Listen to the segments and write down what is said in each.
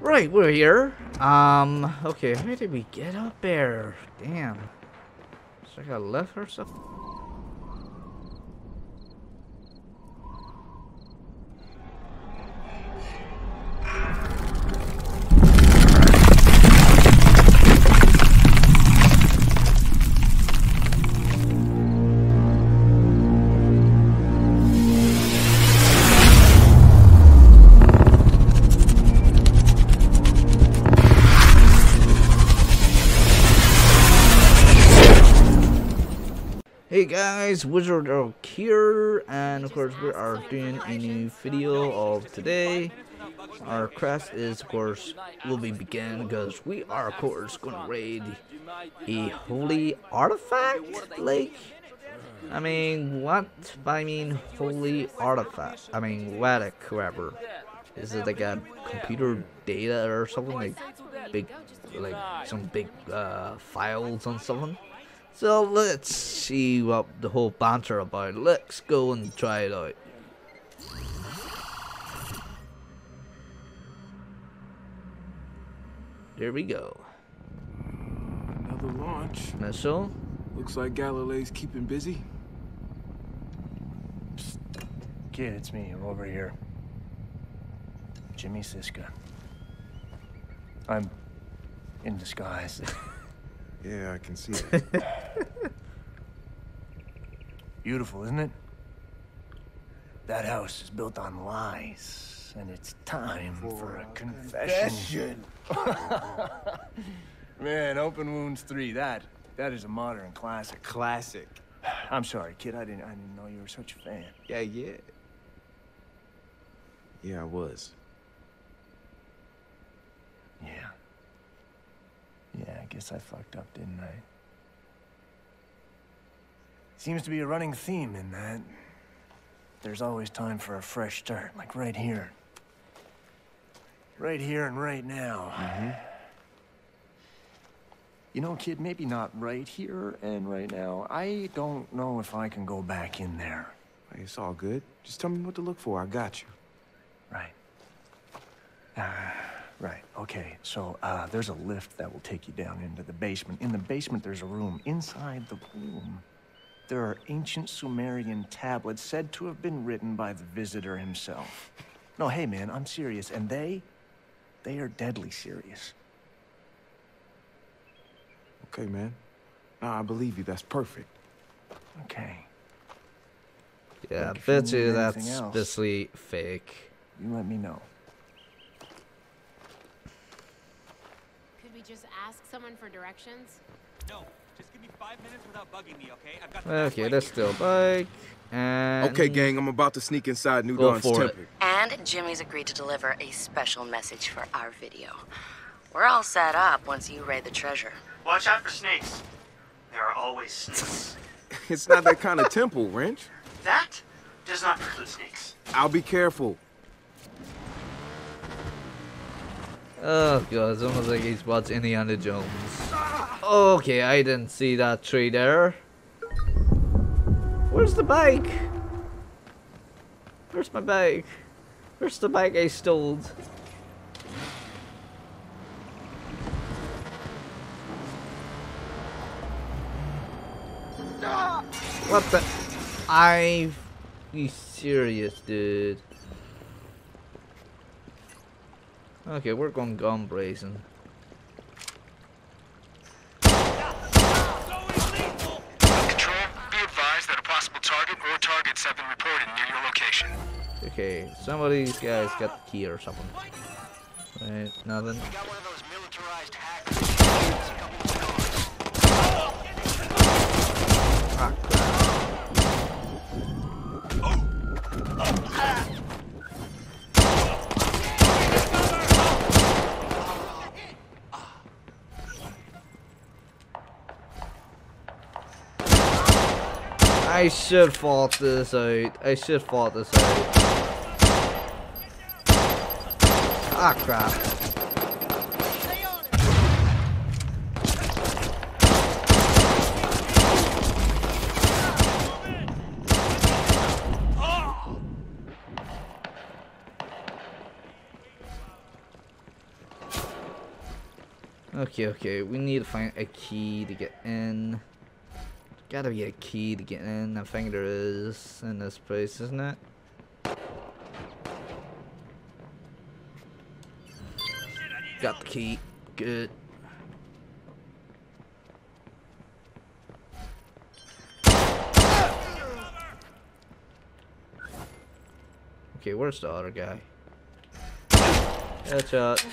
Right, we're here. Um, okay, how did we get up there? Damn. Like I left or something? Guys, Wizard Oak here, and of course we are doing a new video of today. Our quest is, of course, will be begin because we are, of course, going to raid a holy artifact lake. I mean, what? I mean, holy artifact. I mean, Vedic, whoever. Is it like a computer data or something like big, like some big uh, files on something? So let's see what the whole banter about. Let's go and try it out. There we go. Another launch. Missile. Looks like Galilee's keeping busy. Kid, it's me. I'm over here. Jimmy Siska. I'm in disguise. Yeah, I can see it. Beautiful, isn't it? That house is built on lies, and it's time for, a confession. Man, Open Wounds 3, that that is a modern classic. Classic. I'm sorry, kid. I didn't I didn't know you were such a fan. Yeah, yeah. Yeah, I was. Yeah. Yeah, I guess I fucked up, didn't I? Seems to be a running theme in that. There's always time for a fresh start, like right here. Right here and right now. You know, kid, maybe not right here and right now. I don't know if I can go back in there. Hey, it's all good. Just tell me what to look for. I got you. Right. Uh, right. Okay. So uh, there's a lift that will take you down into the basement. In the basement, there's a room. Inside the room, there are ancient Sumerian tablets said to have been written by the visitor himself. No, hey man, I'm serious. And they, they are deadly serious. Okay, man. Nah, I believe you. That's perfect. Okay. Yeah, Like, if you bet you that's anything else. basically fake. You let me know. Could we just ask someone for directions? No, just give me five minutes without bugging me, okay? I've got the Okay, right let's here. still bike. And Okay, gang, I'm about to sneak inside New Go Dawn's for it. temple. And Jimmy's agreed to deliver a special message for our video. We're all set up once you raid the treasure. Watch out for snakes. There are always snakes. It's not that kind of temple, Wrench. That does not preclude snakes. I'll be careful. Oh god, it's almost like he's watched Indiana Jones. Okay, I didn't see that tree there. Where's the bike? Where's my bike? Where's the bike I stole? What the? I. You serious, dude? Okay, we're going gun blazing. Control, be advised that a possible target or targets have been reported near your location. Okay, some of these guys got the key or something. Right, nothing. Got one of those militarized hackers. It's a couple of cars. Ah, crap. I should fought this out. I should fought this out. Ah crap. Okay, okay, we need to find a key to get in. Gotta be a key to get in. I think there is in this place, isn't it? Got the key. Good. Okay, where's the other guy? Headshot.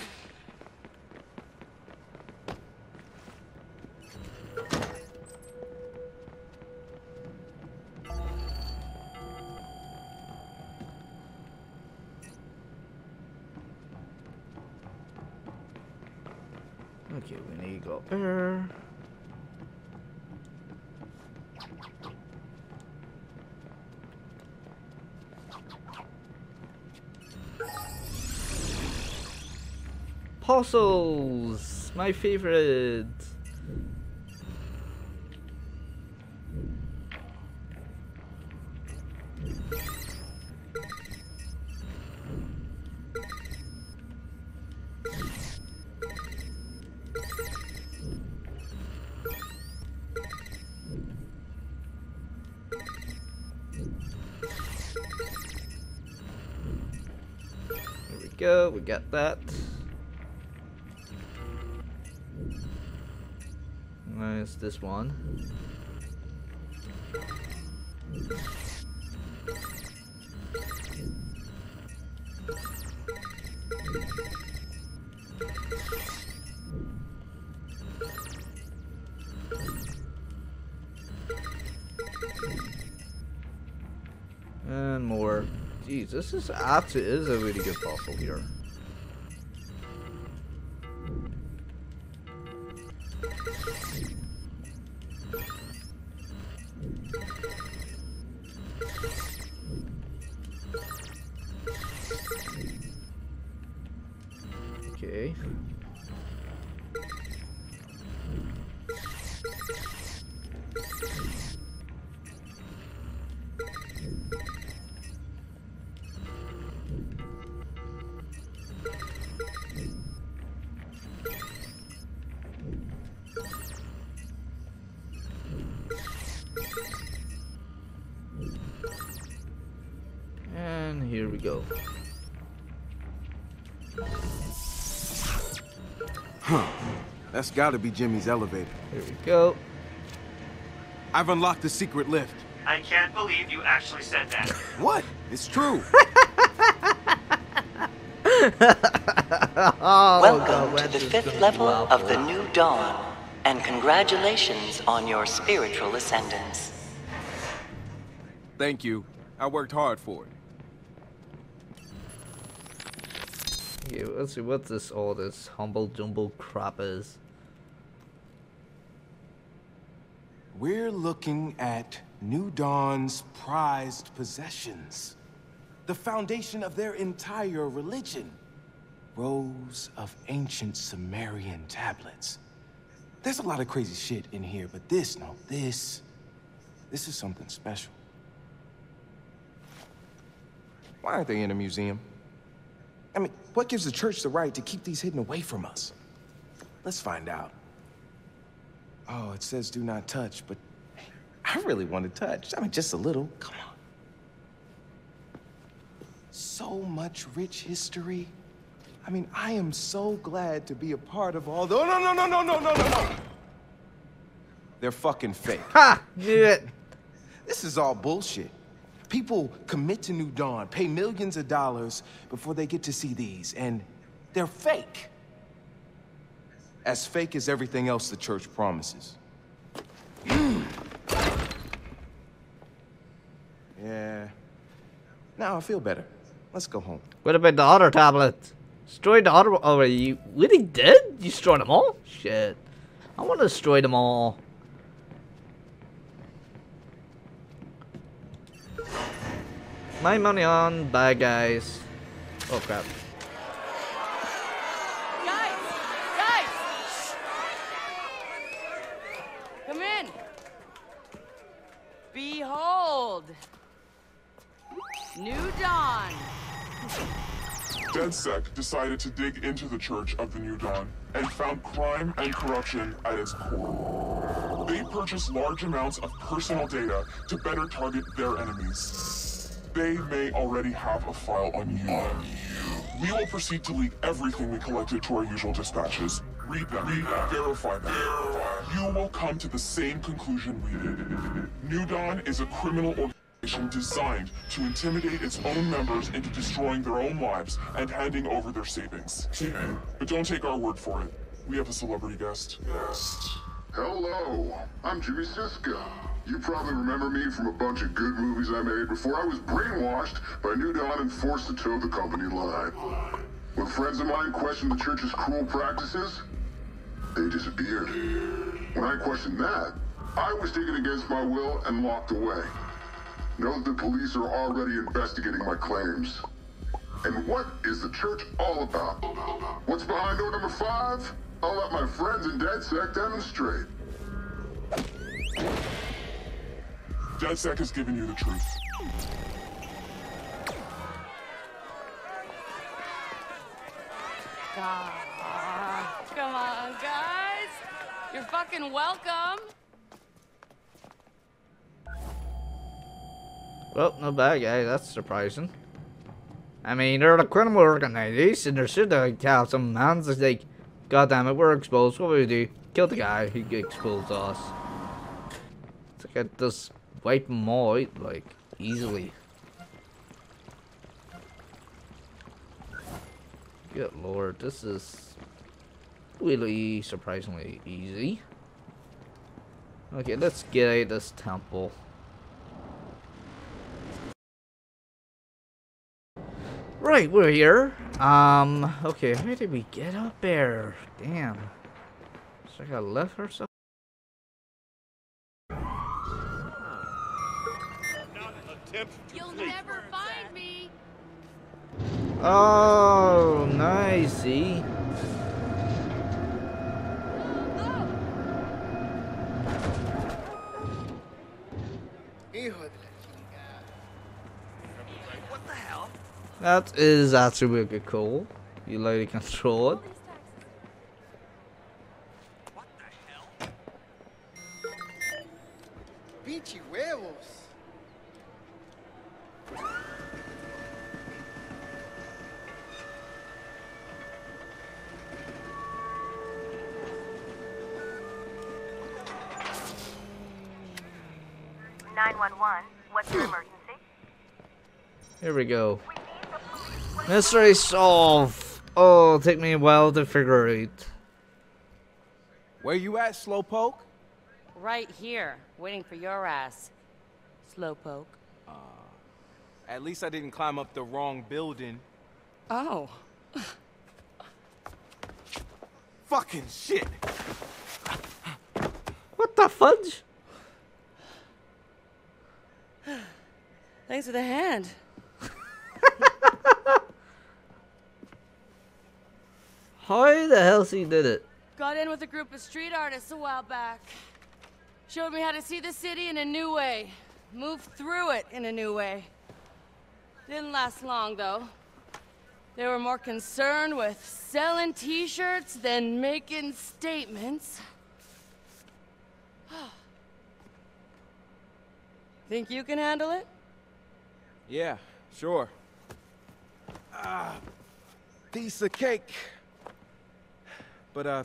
Souls! My favorite! we got that. This one. And more. Jeez, this is actually is a really good puzzle here. And here we go. That's gotta be Jimmy's elevator. Here we go. I've unlocked the secret lift. I can't believe you actually said that. What? It's true. Oh, Welcome to the fifth level of the New Dawn, and congratulations on your spiritual ascendance. Thank you. I worked hard for it. Okay, let's see what this all this humble jumble crap is. We're looking at New Dawn's prized possessions. The foundation of their entire religion. Rows of ancient Sumerian tablets. There's a lot of crazy shit in here, but this, no, this, this is something special. Why aren't they in a museum? I mean, what gives the church the right to keep these hidden away from us? Let's find out. Oh, it says do not touch, but I really want to touch. I mean, just a little. Come on. So much rich history. I mean, I am so glad to be a part of all the. Oh, no, no, no, no, no, no, no, no! They're fucking fake. Ha! It! This is all bullshit. People commit to New Dawn, pay millions of dollars before they get to see these, and they're fake. As fake as everything else the church promises. Hmm. yeah. Now I feel better. Let's go home. What about the other tablet? Destroyed the other Oh, you really did? You destroyed them all? Shit. I want to destroy them all. My money on bad guys. Oh crap. Guys! Guys! Come in! Behold! New dawn! DedSec decided to dig into the Church of the New Dawn and found crime and corruption at its core. They purchased large amounts of personal data to better target their enemies. They may already have a file on you. We will proceed to leak everything we collected to our usual dispatches. Read them, read them, verify them. You will come to the same conclusion we did. New Dawn is a criminal organization designed to intimidate its own members into destroying their own lives and handing over their savings. But don't take our word for it. We have a celebrity guest. Guest. Hello, I'm Jimmy Siska. You probably remember me from a bunch of good movies I made before I was brainwashed by New Dawn and forced to toe the company line. When friends of mine questioned the church's cruel practices, they disappeared. When I questioned that, I was taken against my will and locked away. Know that the police are already investigating my claims. And what is the church all about? What's behind door number five? I'll let my friends in DedSec demonstrate. DedSec has given you the truth. Ah, come on, guys. You're fucking welcome. Well, no bad guy. That's surprising. I mean, they're a criminal organization. There should like have some hands. It's like, God damn it, we're exposed. What do we do? Kill the guy who exposed us. It's like I just wipe all out, like, easily. Good lord, this is really surprisingly easy. Okay, let's get out of this temple. Right, we're here. Um, okay, how did we get up there? Damn. Is there like a lift or something? You'll never find me. Oh, nice, see? That is actually really cool. You lady control it. Pinche huevos. Nine one one. What's your emergency? Here we go. Mystery solved. Oh, take me a while to figure it. Where you at, Slowpoke? Right here, waiting for your ass. Slowpoke. Uh, at least I didn't climb up the wrong building. Oh. Fucking shit! What the fudge? Thanks for the hand. How the hell she did it? Got in with a group of street artists a while back. Showed me how to see the city in a new way. Move through it in a new way. Didn't last long, though. They were more concerned with selling t-shirts than making statements. Think you can handle it? Yeah, sure. Ah, piece of cake. But, uh,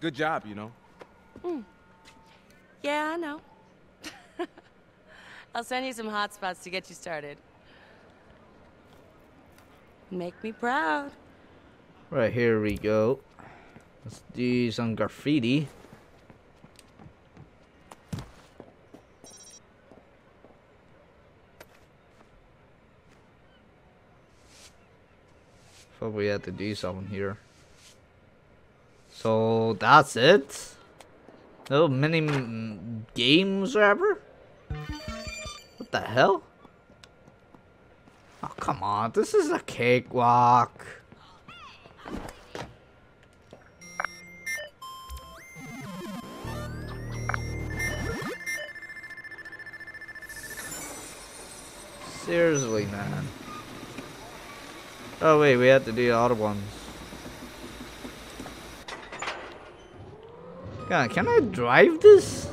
good job, you know. Mm. Yeah, I know. I'll send you some hot spots to get you started. Make me proud. Right, here we go. Let's do some graffiti. Thought we had to do something here. So that's it. No mini games or ever. What the hell? Oh come on, this is a cakewalk. Seriously, man. Oh wait, we have to do the other ones. God, can I drive this?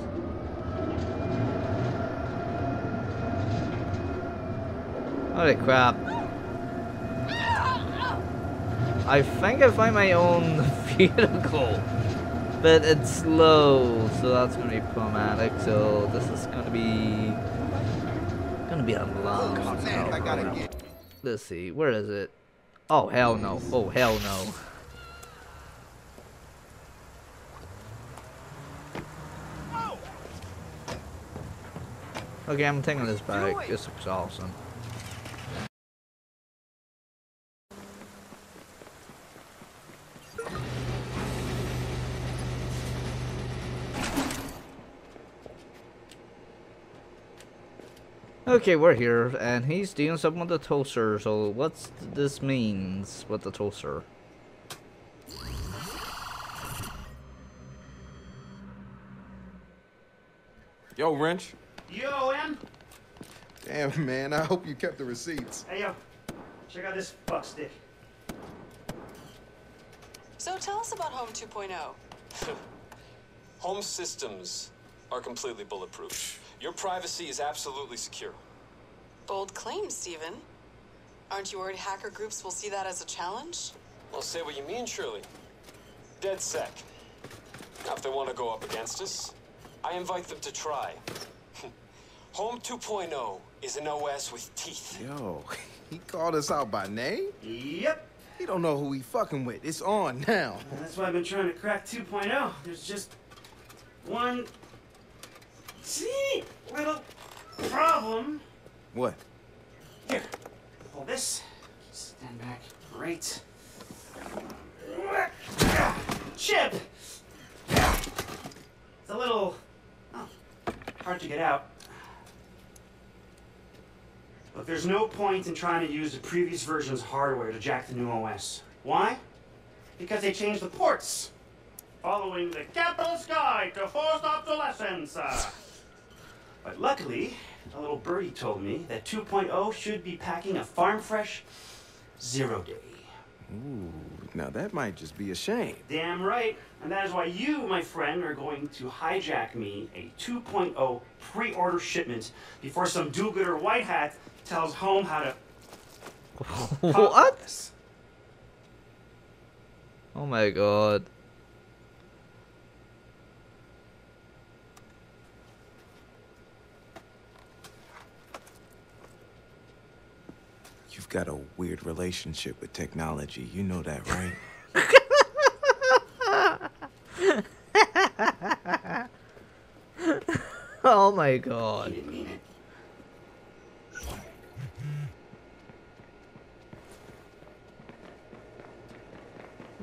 Holy crap. I think I find my own vehicle. But it's slow, so that's gonna be problematic. So this is gonna be gonna be a long oh, Let's see, where is it? Oh hell no. Oh hell no. Okay, I'm taking this back. This looks awesome. Okay, we're here, and he's doing something with the toaster, so what's this means with the toaster? Yo, Wrench. Yo, M. Damn, man, I hope you kept the receipts. Hey, yo. Check out this fuck stick. So tell us about Haum 2.0. Haum systems are completely bulletproof. Your privacy is absolutely secure. Bold claim, Stephen. Aren't you worried hacker groups will see that as a challenge? Well, say what you mean, Shirley. DedSec. Now, if they want to go up against us, I invite them to try. Haum 2.0 is an OS with teeth. Yo, he called us out by name? Yep. He don't know who he fucking with. It's on now. And that's why I've been trying to crack 2.0. There's just one teeny little problem. What? Here, hold this. Stand back. Great. Chip! It's a little oh, hard to get out. Look, there's no point in trying to use the previous version's hardware to jack the new OS. Why? Because they changed the ports. Following the capitalist guide to forced obsolescence. But luckily, a little birdie told me that 2.0 should be packing a farm fresh zero day. Ooh, now that might just be a shame. Damn right. And that is why you, my friend, are going to hijack me a 2.0 pre-order shipment before some do-gooder white hat tells Haum how to... what? Oh my god. You've got a weird relationship with technology. You know that, right? oh my god.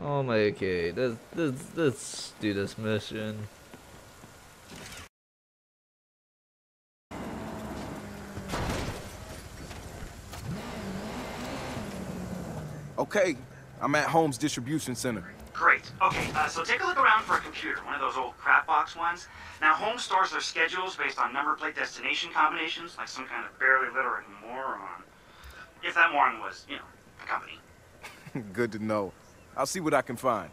Oh my okay, let's, let's, let's do this mission. Okay, I'm at Haum's Distribution Center. Great. Okay, uh, so take a look around for a computer, one of those old crap box ones. Now, Haum stores their schedules based on number plate destination combinations, like some kind of barely literate moron. If that moron was, you know, a company. Good to know. I'll see what I can find.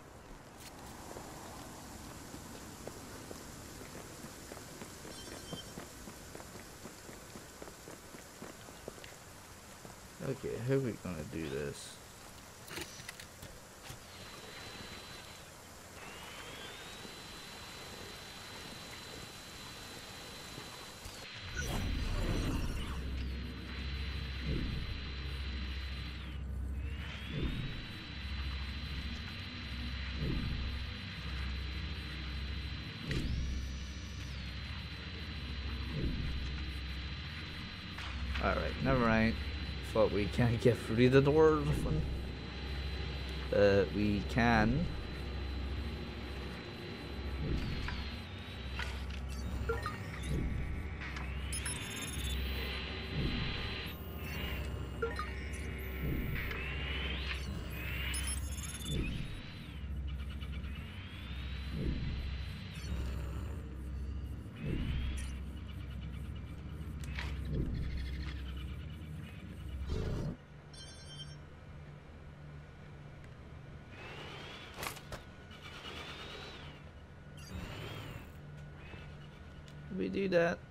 Okay, how are we gonna do this? Alright, never mind. But we can't get through the door. Uh, we can. That?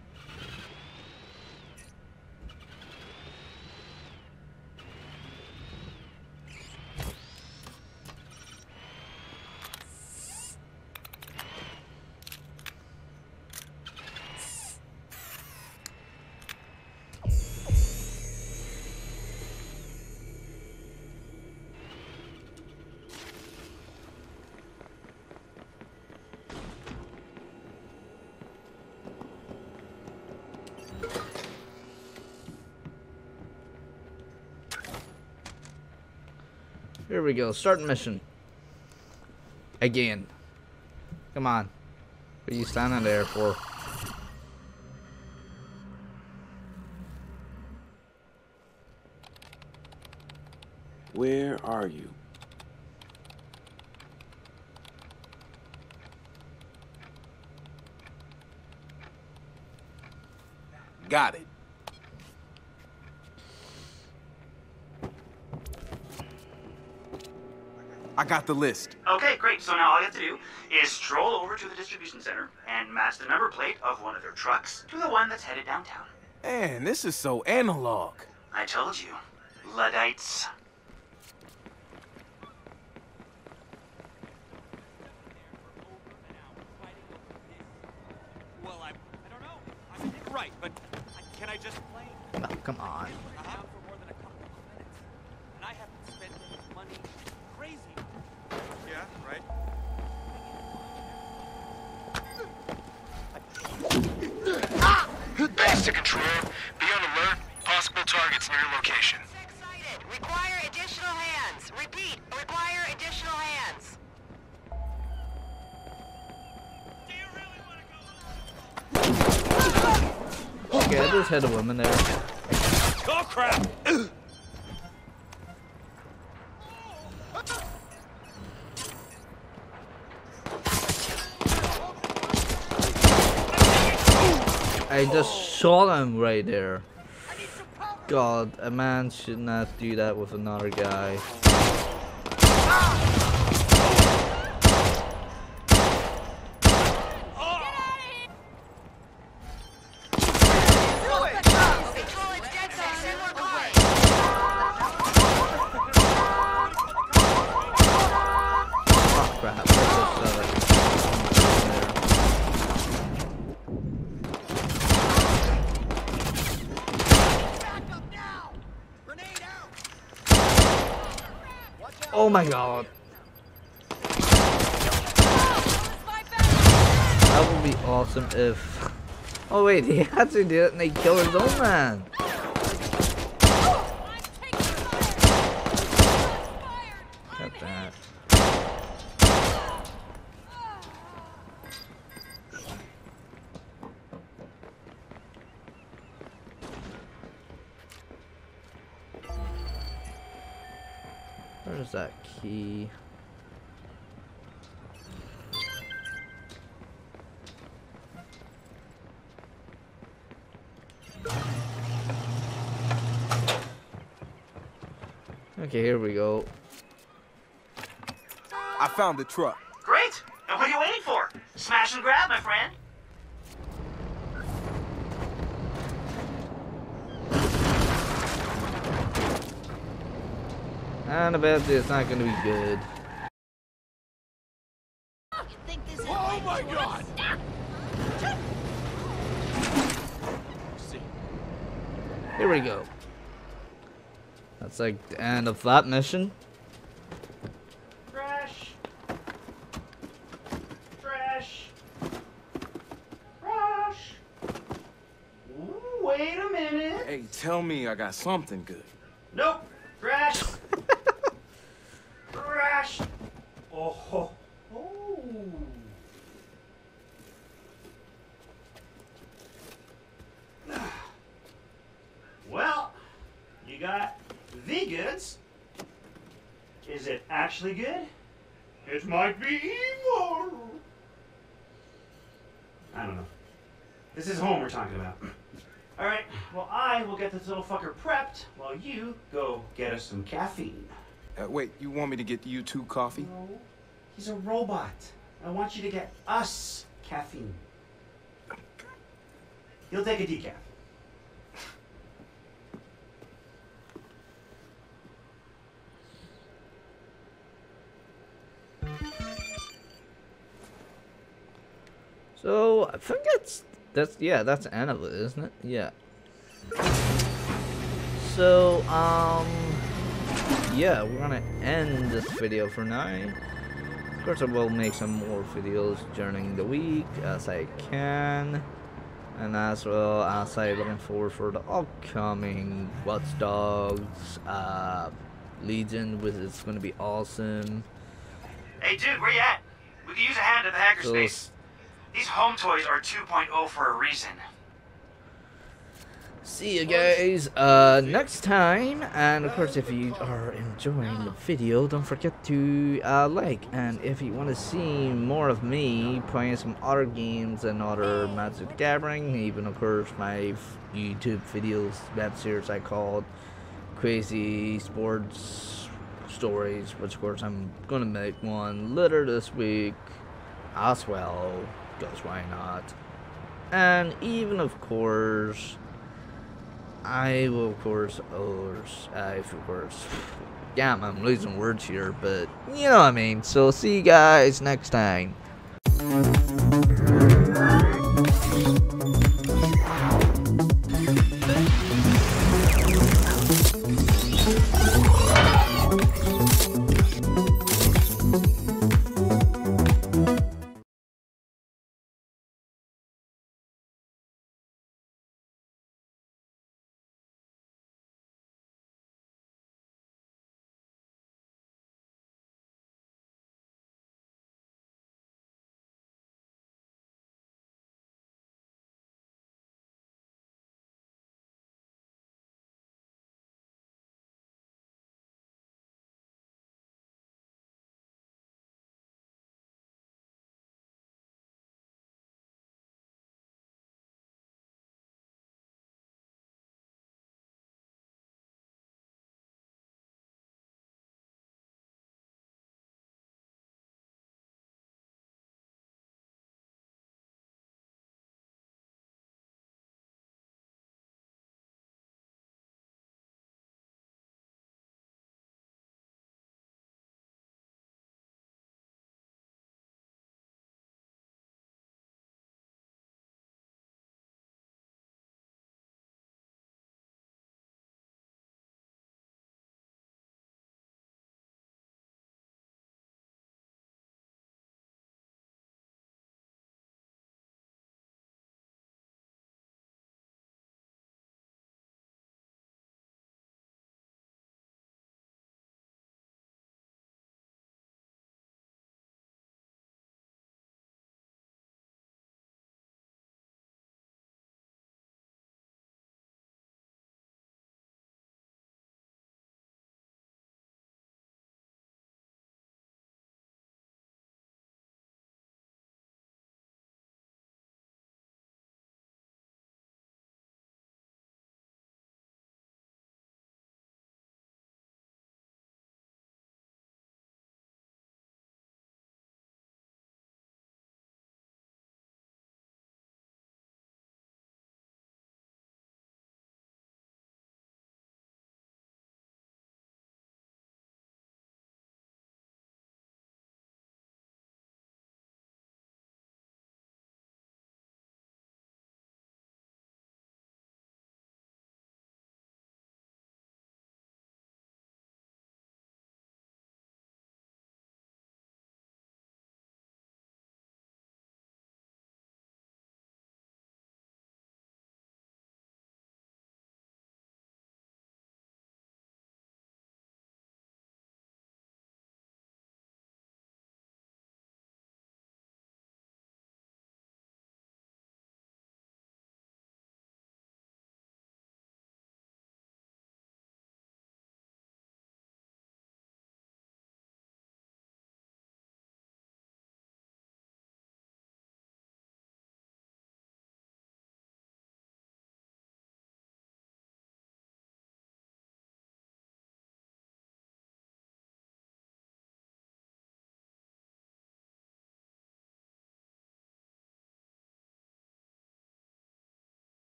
Here we go. Start mission. Again. Come on. What are you standing there for? Where are you? Got it. I got the list. Okay, great. So now all you have to do is stroll over to the distribution center and match the number plate of one of their trucks to the one that's headed downtown. Man, this is so analog. I told you. Luddites. Well, I, I don't know. I mean, right, but can I just play? No, come on. Base to control. Be on alert. Possible targets near your location. Require additional hands. Repeat, require additional hands. Okay, I just had a woman there. Oh crap! I just shot him right there. God, a man should not do that with another guy. Oh if... Oh wait, he had to do it and he killed his own man. Got that. Where's that key? Okay, here we go. I found the truck. Great! And what are you waiting for? Smash and grab, my friend. And about bet it's not gonna be good. Oh my god! Here we go. That's like the end of that mission. Trash. Trash. Trash. Ooh, wait a minute. Hey, tell me I got something good. Nope. Trash. Trash. Oh. ho, ho. Well, you got the goods. Is it actually good? It might be evil. I don't know. This is Haum we're talking about. All right. Well, I will get this little fucker prepped while you go get us some caffeine. Uh, wait, you want me to get you two coffee? No, he's a robot. I want you to get us caffeine. He'll take a decaf. Think that's that's yeah, that's the end of it, isn't it? Yeah. So um yeah, we're gonna end this video for now. Of course I will make some more videos during the week as I can. And as well as I looking forward for the upcoming Watch Dogs uh Legion which is gonna be awesome. Hey, dude, where you at? We could use a hand in the hackerspace. So- These Haum toys are 2.0 for a reason. See you guys uh, next time. And of course, if you are enjoying the video, don't forget to uh, like. And if you want to see more of me playing some other games and other Magic the Gathering, even of course my YouTube videos, web series I called Crazy Sports Stories, which of course I'm gonna make one later this week as well, because why not? And even of course. I will, of course, uh, if of course, yeah, I'm losing words here, but you know what I mean. So, see you guys next time.